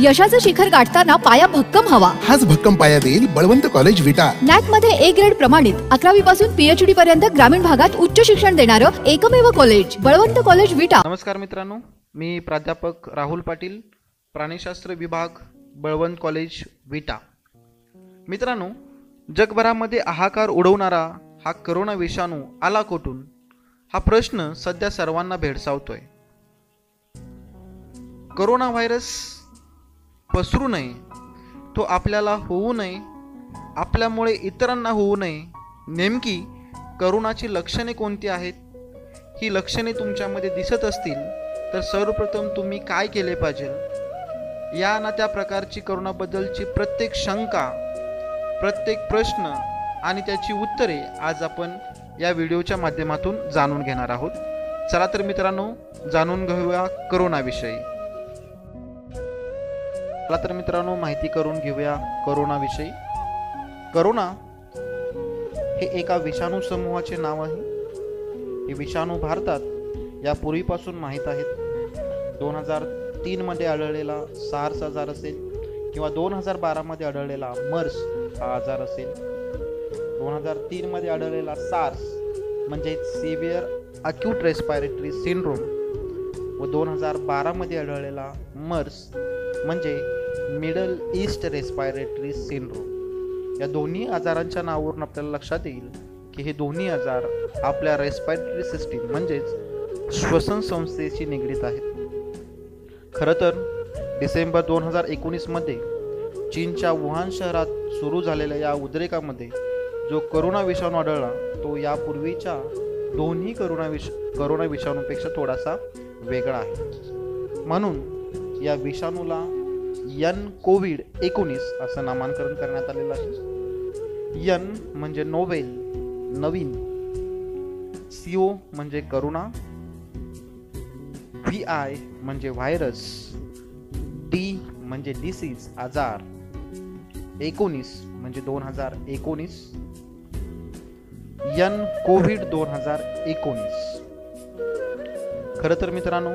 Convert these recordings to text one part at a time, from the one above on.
यशाचं शिखर गाठताना पाया भक्कम हवा. हाच भक्कम पाया देईल बळवंत कॉलेज विटा. नॅकमध्ये ए ग्रेड प्रमाणित. अकरावी पासून पीएचडी पर्यंत ग्रामीण भागात उच्च शिक्षण देणारं एकमेव कॉलेज बळवंत कॉलेज विटा. नमस्कार मित्रांनो मी प्राध्यापक राहुल पाटील प्राणीशास्त्र विभाग बळवंत कॉलेज विटा. मित्रांनो जगभरामध्ये हाहाकार उडवणारा हा करोना विषाणू आला कुठून? हा प्रश्न सध्या सर्वांना भेडसावतोय. करोना व्हायरस पसरू नये तो आपल्याला होऊ नये आपल्यामुळे इतरांना होऊ नये. नेमकी करोनाची लक्षणे कोणती आहेत? ही लक्षणे तुमच्यामध्ये दिसत असतील तर सर्वप्रथम तुम्ही काय केले पाहिजे? या ना त्या प्रकारची करोनाबद्दलची प्रत्येक शंका प्रत्येक प्रश्न आणि त्याची उत्तरे आज आपण या व्हिडिओच्या माध्यमातून जाणून घेणार आहोत. चला तर मित्रांनो जाणून घेऊया करोनाविषयी चला तर मित्रांनो माहिती करून घेऊया करोनाविषयी. करोना हे एका विषाणू समूहाचे नाव आहे. हे विषाणू भारतात यापूर्वीपासून माहीत आहेत. दोन हजार तीनमध्ये आढळलेला सार्स आजार असेल किंवा दोन हजार बारामध्ये आढळलेला मर्स हा आजार असेल. दोन हजार तीनमध्ये आढळलेला सार्स म्हणजे सिव्हिअर अक्यूट रेस्पायरेटरी सिंड्रोम व दोन हजार बारामध्ये आढळलेला मर्स म्हणजे मिडल ईस्ट रेस्पायरेटरी सिंड्रोम. या दोन्ही आजारांच्या नावावरून आपल्याला लक्षात येईल की हे दोन्ही आजार आपल्या रेस्पायरेटरी सिस्टीम म्हणजेच श्वसन संस्थेशी निगडीत आहेत. खरं तर डिसेंबर दोन हजार एकोणीसमध्ये चीनच्या वुहान शहरात सुरू झालेल्या या उद्रेकामध्ये जो करोना विषाणू आढळला तो यापूर्वीच्या दोन्ही करोना विष करोना विषाणूपेक्षा थोडासा वेगळा आहे. म्हणून या विषाणूला यन कोविड एकोणीस असं नामांकरण करण्यात आलेलं आहे. यन म्हणजे नोवेल नवीन. सीओ म्हणजे करुणा. व्ही आय म्हणजे व्हायरस. डी म्हणजे डिसीज आजार. एकोणीस म्हणजे दोन हजार एकोणीस. यन कोविड दोन हजार एकोणीस. खरं तर मित्रांनो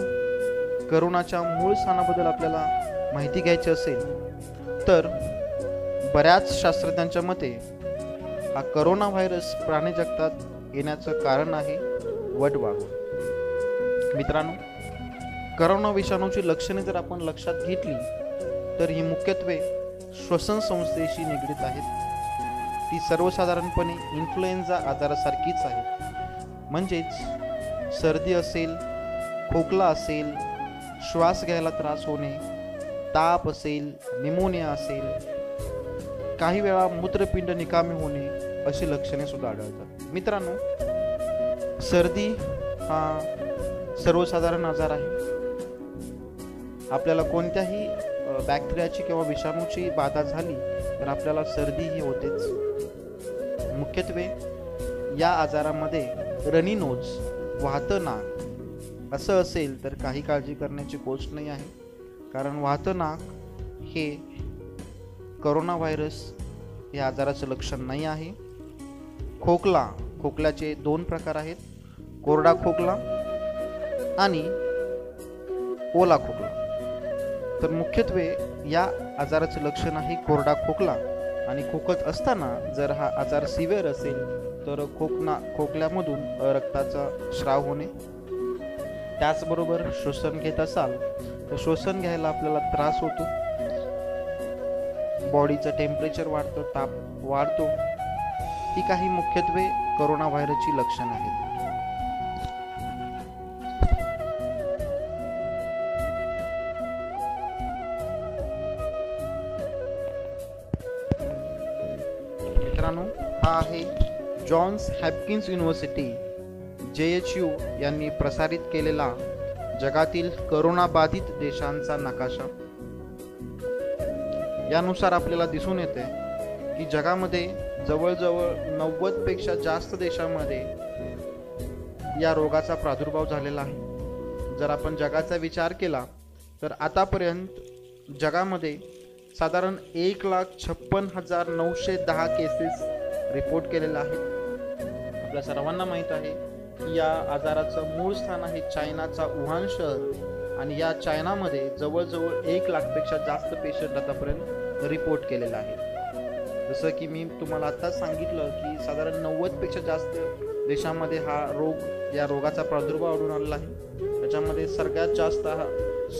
करोनाच्या मूळ स्थानाबद्दल आपल्याला माहिती घ्यायची असेल तर बऱ्याच शास्त्रज्ञांच्या मते हा करोना व्हायरस प्राणी जगतात येण्याचं कारण आहे वटवाघूळ मित्रांनो करोना विषाणूची लक्षणे जर आपण लक्षात घेतली तर ही मुख्यत्वे श्वसन संस्थेशी निगडीत आहेत. ती सर्वसाधारणपणे इन्फ्लुएन्झा आजारासारखीच आहे म्हणजेच सर्दी असेल खोकला असेल श्वास घ्यायला त्रास होणे ताप असेल निमोनिया असेल काही वेळा मूत्रपिंड निकामी होणे अशी लक्षणे सुद्धा आढळतात. मित्रांनो सर्दी हा सर्वसाधारण आजार आहे. आपल्याला कोणत्याही बॅक्टेरियाची किंवा विषाणूची बाधा झाली तर आपल्याला सर्दी ही होतेच. मुख्यत्वे या आजारामध्ये रनिनोज वाहतं नाक असं असेल तर काही काळजी करण्याची गोष्ट नाही आहे. कारण वाहतं नाक हे करोना व्हायरस या आजाराचं लक्षण नाही आहे. खोकला खोकल्याचे दोन प्रकार आहेत. कोरडा खोकला आणि ओला खोकला. तर मुख्यत्वे या आजाराचं लक्षण आहे कोरडा खोकला. आणि खोकत असताना जर हा आजार सिव्हिअर असेल तर खोकना खोकल्यामधून रक्ताचा श्राव होणे त्याचबरोबर श्वसन घेत असाल तर श्वसन घ्यायला आपल्याला त्रास होतो. बॉडीचं टेम्परेचर वाढतं ताप वाढतो. ही काही मुख्यत्वे करोना व्हायरसची लक्षणं आहेत. मित्रांनो हा आहे Johns Hopkins university J H U यांनी प्रसारित केलेला जगातील करोनाबाधित देशांचा नकाशा. यानुसार आपल्याला दिसून येते की जगामध्ये जवळजवळ नव्वदपेक्षा जास्त देशामध्ये या रोगाचा प्रादुर्भाव झालेला आहे. जर आपण जगाचा विचार केला तर आतापर्यंत जगामध्ये साधारण एक लाख छप्पन हजार नऊशे दहा केसेस रिपोर्ट केलेल्या आहेत. आपल्या सर्वांना माहीत आहे या आजाराचं मूळ स्थान आहे चायनाचा वुहान शहर. आणि या चायनामध्ये जवळजवळ एक लाखपेक्षा जास्त पेशंट आतापर्यंत रिपोर्ट केलेला आहे. जसं की मी तुम्हाला आत्ताच सांगितलं की साधारण नव्वदपेक्षा जास्त देशामध्ये हा रोग या रोगाचा प्रादुर्भाव आढळून आलेला आहे. त्याच्यामध्ये सगळ्यात जास्त हा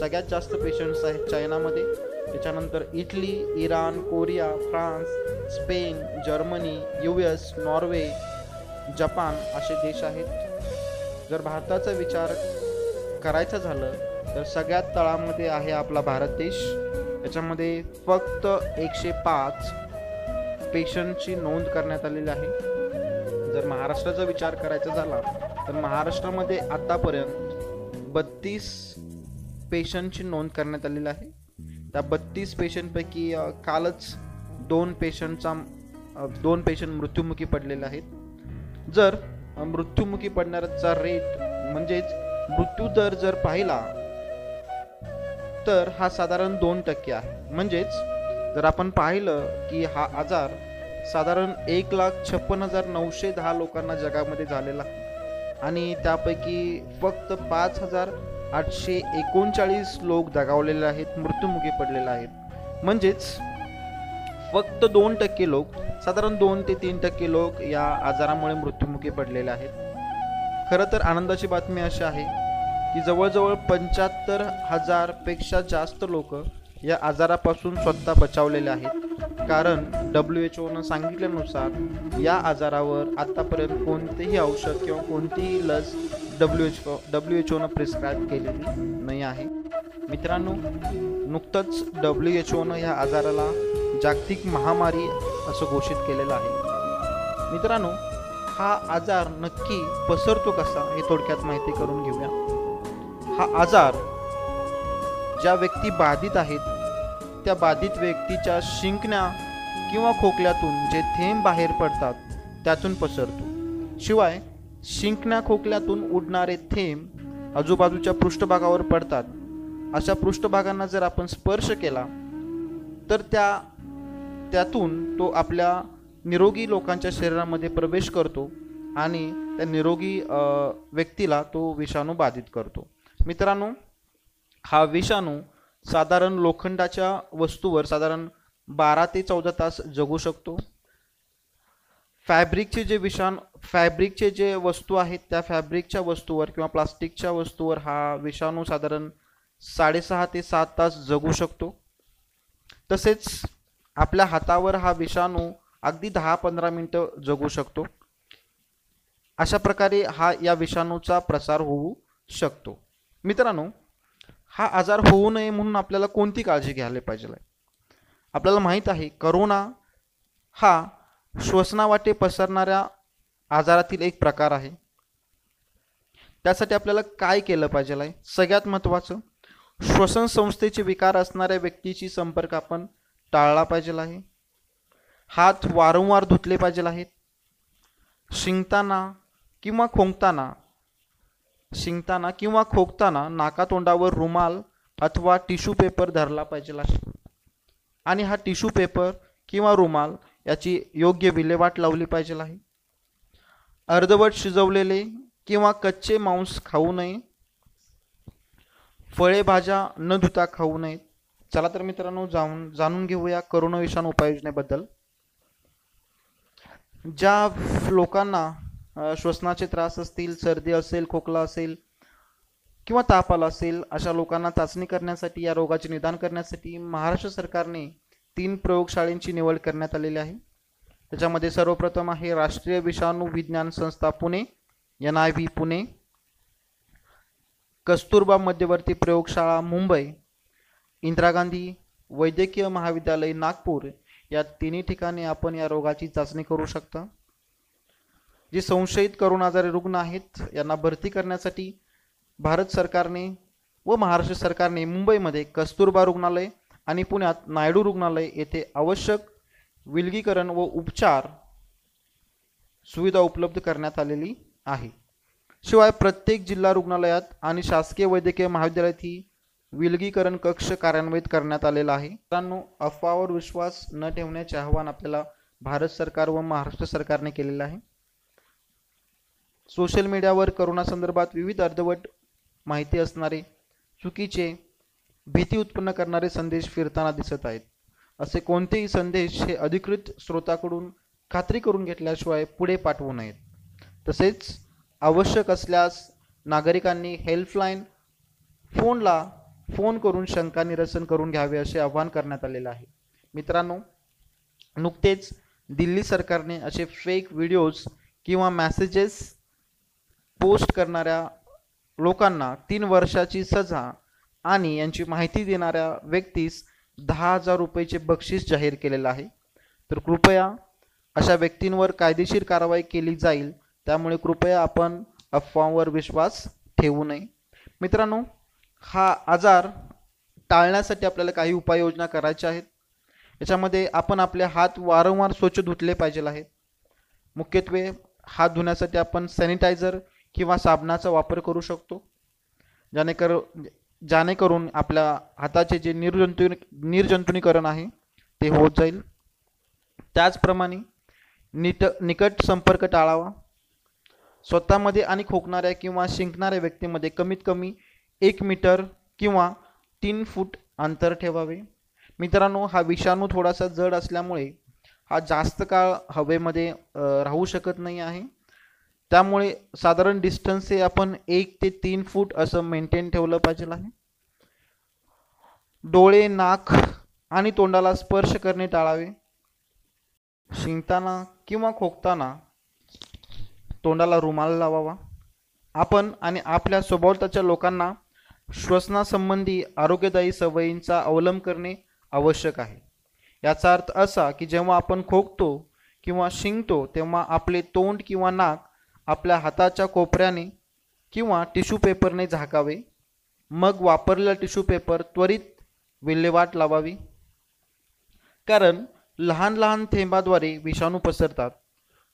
सगळ्यात जास्त पेशंट्स आहेत चायनामध्ये. त्याच्यानंतर Italy Iran Korea France Spain Germany U S Norway Japan असे देश आहेत. जर भारताचा विचार करायचं झालं तर सगळ्यात तळामध्ये आहे आपला भारत देश. याच्यामध्ये फक्त एकशे पाच पेशंटची नोंद करण्यात आलेली आहे. जर महाराष्ट्राचा विचार करायचा झाला तर महाराष्ट्रामध्ये आतापर्यंत बत्तीस पेशंटची नोंद करण्यात आलेली आहे. त्या बत्तीस पेशंटपैकी कालच दोन पेशंटचा दोन पेशंट मृत्युमुखी पडलेले आहेत. जर मृत्युमुखी पडणाऱ्याचा रेट म्हणजेच मृत्यू दर जर पाहिला तर हा साधारण दोन टक्के आहे. म्हणजेच जर आपण पाहिलं की हा आजार साधारण एक लाख छप्पन हजार नऊशे दहा लोकांना जगामध्ये झालेला आणि त्यापैकी फक्त पाच हजार आठशे एकोणचाळीस लोक दगावलेले आहेत मृत्युमुखी पडलेले आहेत. म्हणजेच फक्त दोन टक्के लोक साधारण दोन ते तीन टक्के लोक या आजारामुळे मृत्युमुखी पडलेले आहेत. खरं तर आनंदाची बातमी अशी आहे की जवळजवळ पंच्याहत्तर हजारपेक्षा जास्त लोक या आजारापासून स्वतः बचावलेले आहेत. कारण डब्ल्यू एच ओनं सांगितल्यानुसार या आजारावर आत्तापर्यंत कोणतेही औषध किंवा कोणतीही लस W H O W H ओनं प्रिस्क्राईब केलेली नाही आहे. मित्रांनो नुकतंच डब्ल्यू एच ओनं या आजाराला जागतिक महामारी असं घोषित केलेलं आहे. मित्रांनो हा आजार नक्की पसरतो कसा हे थोडक्यात माहिती करून घेऊया. हा आजार ज्या व्यक्ती बाधित आहेत त्या बाधित व्यक्तीच्या शिंकण्या किंवा खोकल्यातून जे थेंब बाहेर पडतात त्यातून पसरतो. शिवाय शिंकण्या खोकल्यातून उडणारे थेंब आजूबाजूच्या पृष्ठभागावर पडतात. अशा पृष्ठभागांना जर आपण स्पर्श केला तर त्या त्यातून तो आपल्या निरोगी लोकांच्या शरीरामध्ये प्रवेश करतो आणि त्या निरोगी व्यक्तीला तो विषाणू बाधित करतो. मित्रांनो हा विषाणू साधारण लोखंडाच्या वस्तूवर साधारण बारा ते चौदा तास जगू शकतो. फॅब्रिकचे जे विषाणू फॅब्रिकचे जे वस्तू आहेत त्या फॅब्रिकच्या वस्तूवर किंवा प्लास्टिकच्या वस्तूवर हा विषाणू साधारण साडेसहा ते सात तास जगू शकतो. तसेच आपल्या हातावर हा विषाणू अगदी दहा पंधरा मिनटं जगू शकतो. अशा प्रकारे हा या विषाणूचा प्रसार होऊ शकतो. मित्रांनो हा आजार होऊ नये म्हणून आपल्याला कोणती काळजी घ्यायला पाहिजे? आपल्याला माहीत आहे करोना हा श्वसनावाटे पसरणाऱ्या आजारातील एक प्रकार आहे. त्यासाठी आपल्याला काय केलं पाहिजे? आहे सगळ्यात महत्त्वाचं श्वसन संस्थेचे विकार असणाऱ्या व्यक्तीशी संपर्क आपण टाळला पाहिजे आहे. हात वारंवार धुतले पाहिजे आहेत. शिंकताना किंवा खोंकताना शिंकताना किंवा खोकताना नाकातोंडावर रुमाल अथवा टिश्यू पेपर धरला पाहिजे आहे. आणि हा टिश्यू पेपर किंवा रुमाल याची योग्य विल्हेवाट लावली पाहिजे आहे. अर्धवट शिजवलेले किंवा कच्चे मांस खाऊ नये. फळे भाज्या न धुता खाऊ नयेत. चला तर मित्रांनो जाऊन जाणून घेऊया करोना विषाणू उपाययोजनेबद्दल. ज्या लोकांना श्वसनाचे त्रास असतील सर्दी असेल खोकला असेल किंवा ताप आला असेल अशा लोकांना चाचणी करण्यासाठी या रोगाचे निदान करण्यासाठी महाराष्ट्र सरकारने तीन प्रयोगशाळेंची निवड करण्यात आलेली आहे. त्याच्यामध्ये सर्वप्रथम आहे राष्ट्रीय विषाणू विज्ञान संस्था Pune N I V Pune Kasturba मध्यवर्ती प्रयोगशाळा मुंबई इंदिरा गांधी वैद्यकीय महाविद्यालय नागपूर या तिन्ही ठिकाणी आपण या रोगाची चाचणी करू शकता. जे संशयित करून आजारी रुग्ण आहेत यांना भरती करण्यासाठी भारत सरकारने व महाराष्ट्र सरकारने मुंबईमध्ये कस्तुरबा रुग्णालय आणि पुण्यात नायडू रुग्णालय येथे आवश्यक विलगीकरण व उपचार सुविधा उपलब्ध करण्यात आलेली आहे. शिवाय प्रत्येक जिल्हा रुग्णालयात आणि शासकीय वैद्यकीय महाविद्यालयात ही विलगीकरण कक्ष कार्यान्वित करण्यात आलेला आहे. मित्रांनो अफवावर विश्वास न ठेवण्याचे आवाहन आपल्याला भारत सरकार व महाराष्ट्र सरकारने केलेलं आहे. सोशल मीडियावर करोना संदर्भात विविध अर्धवट माहिती असणारे चुकीचे भीती उत्पन्न करणारे संदेश फिरताना दिसत आहेत. असे कोणतेही संदेश हे अधिकृत स्रोताकडून खात्री करून घेतल्याशिवाय पुढे पाठवू नयेत. तसेच आवश्यक असल्यास नागरिकांनी हेल्पलाईन फोनला फोन करून शंका निरसन करून घ्यावे असे आवाहन करण्यात आलेलं आहे. मित्रांनो नुकतेच दिल्ली सरकारने असे फेक व्हिडिओज किंवा मॅसेजेस पोस्ट करणाऱ्या लोकांना तीन वर्षाची सजा आणि यांची माहिती देणाऱ्या व्यक्तीस दहा हजार रुपयेचे बक्षीस जाहीर केलेलं आहे. तर कृपया अशा व्यक्तींवर कायदेशीर कारवाई केली जाईल त्यामुळे कृपया आपण अफवांवर विश्वास ठेवू नये. मित्रांनो हा आजार टाळण्यासाठी आपल्याला काही उपाययोजना करायच्या आहेत. याच्यामध्ये आपण आपले हात वारंवार स्वच्छ धुतले पाहिजे आहेत. मुख्यत्वे हात धुण्यासाठी आपण सॅनिटायझर किंवा साबणाचा वापर करू शकतो. ज्यानेकर जेणेकरून आपल्या हाताचे जे निर्जंतु निर्जंतुनीकरण आहे ते होत जाईल. त्याचप्रमाणे निट निकट संपर्क टाळावा. स्वतःमध्ये आणि खोकणाऱ्या किंवा शिंकणाऱ्या व्यक्तीमध्ये कमीत कमी एक मीटर किंवा तीन फूट अंतर ठेवावे. मित्रांनो हा विषाणू थोडासा जड असल्यामुळे हा जास्त काळ हवेमध्ये राहू शकत नाही आहे. त्यामुळे साधारण डिस्टन्स हे आपण एक ते तीन फूट असं मेंटेन ठेवलं पाहिजे आहे. डोळे नाक आणि तोंडाला स्पर्श करणे टाळावे. शिंकताना किंवा खोकताना तोंडाला रुमाल लावावा. आपण आणि आपल्या स्वभावताच्या लोकांना श्वसनासंबंधी आरोग्यदायी सवयींचा अवलंब करणे आवश्यक आहे. याचा अर्थ असा की जेव्हा आपण खोकतो किंवा शिंकतो तेव्हा आपले तोंड किंवा नाक आपल्या हाताच्या कोपऱ्याने किंवा टिश्यू पेपरने झाकावे. मग वापरलेला टिश्यू पेपर त्वरित विल्हेवाट लावावी. कारण लहान लहान थेंबाद्वारे विषाणू पसरतात.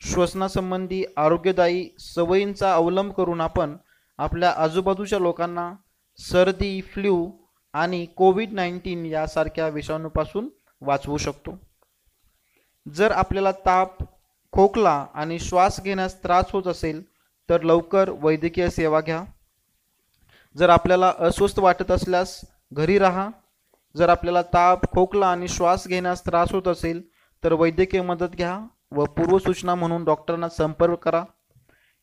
श्वसनासंबंधी आरोग्यदायी सवयींचा अवलंब करून आपण आपल्या आजूबाजूच्या लोकांना सर्दी फ्ल्यू आणि कोविड नाईन्टीन यासारख्या विषाणूपासून वाचवू शकतो. जर आपल्याला ताप खोकला आणि श्वास घेण्यास त्रास होत असेल तर लवकर वैद्यकीय सेवा घ्या. जर आपल्याला अस्वस्थ वाटत असल्यास घरी राहा. जर आपल्याला ताप खोकला आणि श्वास घेण्यास त्रास होत असेल तर वैद्यकीय मदत घ्या व पूर्वसूचना म्हणून डॉक्टरांना संपर्क करा.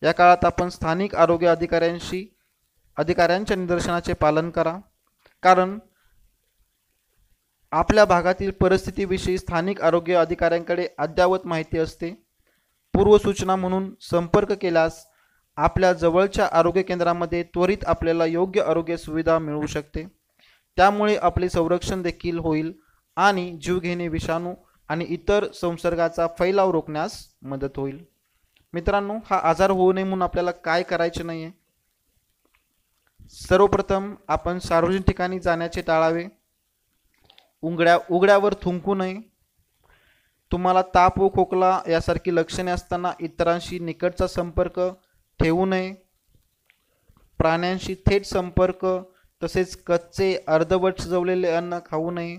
या काळात आपण स्थानिक आरोग्य अधिकाऱ्यांशी अधिकाऱ्यांच्या निदर्शनाचे पालन करा. कारण आपल्या भागातील परिस्थितीविषयी स्थानिक आरोग्य अधिकाऱ्यांकडे अद्ययावत माहिती असते. पूर्वसूचना म्हणून संपर्क केल्यास आपल्या जवळच्या आरोग्य केंद्रामध्ये त्वरित आपल्याला योग्य आरोग्य सुविधा मिळू शकते. त्यामुळे आपले संरक्षण देखील होईल आणि जीवघेणे विषाणू आणि इतर संसर्गाचा फैलाव रोखण्यास मदत होईल. मित्रांनो हा आजार होऊ नये म्हणून आपल्याला काय करायचे नाही आहे सर्वप्रथम आपण सार्वजनिक ठिकाणी जाण्याचे टाळावे. उघड्या उघड्यावर थुंकू नये. तुम्हाला ताप व खोकला यासारखी लक्षणे असताना इतरांशी निकटचा संपर्क ठेवू नये. प्राण्यांशी थेट संपर्क तसेच कच्चे अर्धवट शिजवलेले अन्न खाऊ नये.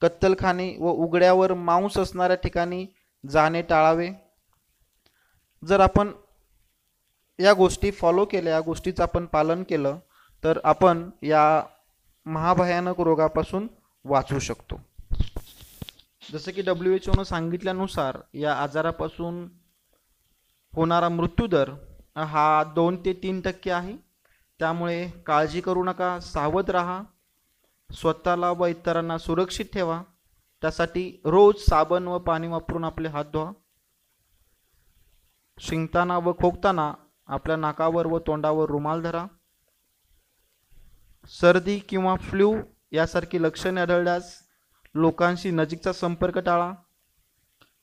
कत्तलखाने व उघड्यावर मांस असणाऱ्या ठिकाणी जाणे टाळावे. जर आपण या गोष्टी फॉलो केल्या या गोष्टीचं आपण पालन केलं तर आपण या महाभयानक रोगापासून वाचू शकतो. जसं की डब्ल्यू एच ओनं सांगितल्यानुसार या आजारापासून होणारा मृत्यूदर हा दोन ते तीन टक्के आहे. त्यामुळे काळजी करू नका सावध राहा स्वतःला व इतरांना सुरक्षित ठेवा. त्यासाठी रोज साबण व पाणी वापरून आपले हात धुवा. शिंकताना व खोकताना आपल्या नाकावर व तोंडावर रुमाल धरा. सर्दी किंवा फ्ल्यू यासारखी लक्षणे आढळल्यास लोकांशी नजीकचा संपर्क टाळा.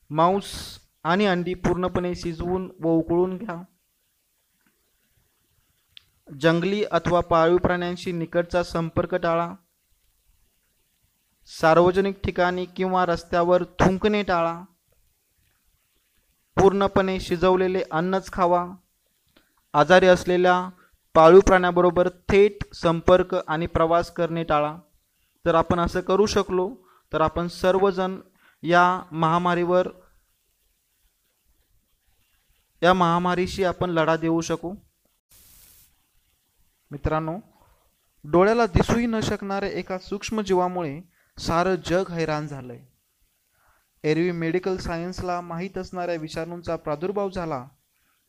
मांस आणि अंडी पूर्णपणे शिजवून व उकळून घ्या. जंगली अथवा पाळीव प्राण्यांशी निकटचा संपर्क टाळा. सार्वजनिक ठिकाणी किंवा रस्त्यावर थुंकणे टाळा. पूर्णपणे शिजवलेले अन्नच खावा. आजारी असलेल्या पाळीव प्राण्याबरोबर थेट संपर्क आणि प्रवास करणे टाळा. जर आपण असं करू शकलो तर आपण सर्वजण या महामारीवर या महामारीशी आपण लढा देऊ शकू. मित्रांनो डोळ्याला दिसूही न शकणाऱ्या एका सूक्ष्म जीवामुळे सारं जग हैराण झालंय. एरवी मेडिकल सायन्सला माहीत असणाऱ्या विषाणूंचा प्रादुर्भाव झाला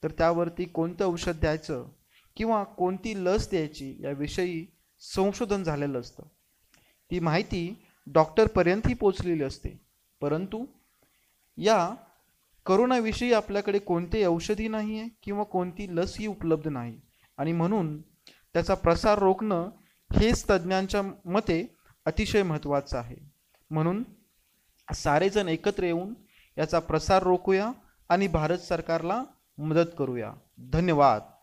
तर त्यावरती कोणतं औषध द्यायचं किंवा कोणती लस द्यायची याविषयी संशोधन झालेलं असतं. ती माहिती डॉक्टरपर्यंतही पोचलेली असते. परंतु या करोनाविषयी आपल्याकडे कोणते औषधी नाही आहे किंवा कोणती लसही उपलब्ध नाही. आणि म्हणून त्याचा प्रसार रोखणं हेच तज्ज्ञांच्या मते अतिशय महत्त्वाचं आहे. म्हणून सारेजण एकत्र येऊन याचा प्रसार रोखूया आणि भारत सरकारला मदत करूया. धन्यवाद.